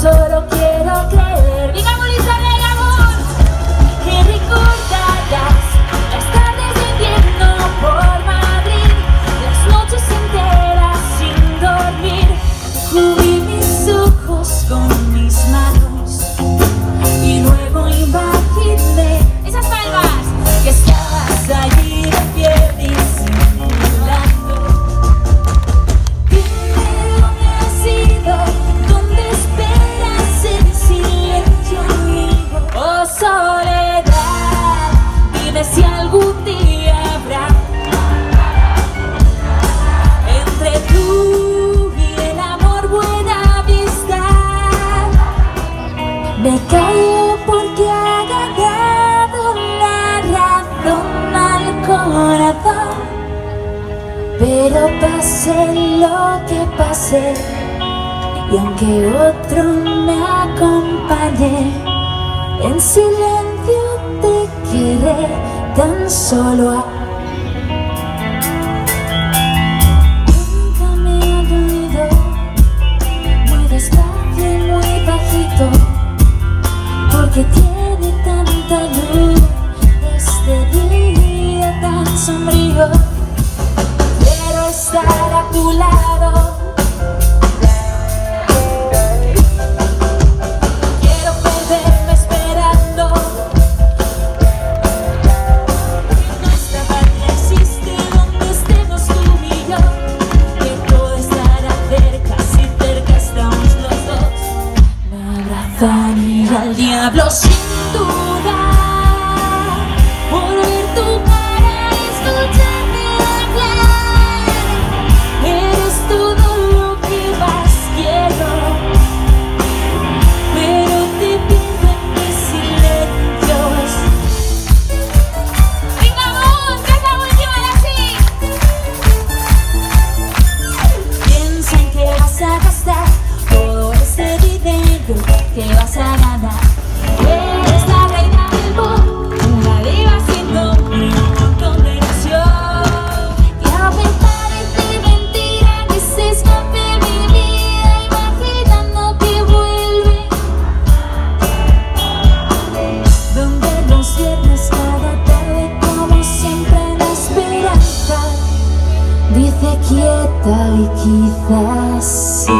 solo quiero Pero pase lo que pase Y aunque otro me acompañe En silencio te quedé tan solo. Nunca me ha Muy despacio y muy bajito Porque tiene tanta luz Este día tan sombrío. Quiero perderme esperando. No estaba ni existe donde estemos tú y yo. Que todo estará cerca, si cerca estamos los dos. No habrá al diablo. quédate quieta y quizás sí.